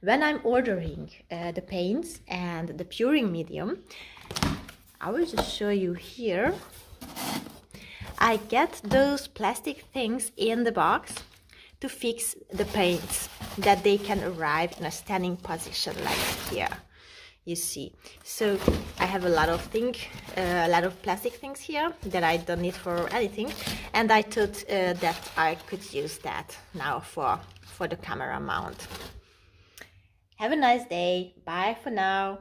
when I'm ordering uh, the paints and the pouring medium, I will just show you here. I get those plastic things in the box to fix the paints that they can arrive in a standing position like here you see so i have a lot of thing uh, a lot of plastic things here that i don't need for anything and i thought uh, that i could use that now for for the camera mount have a nice day. Bye for now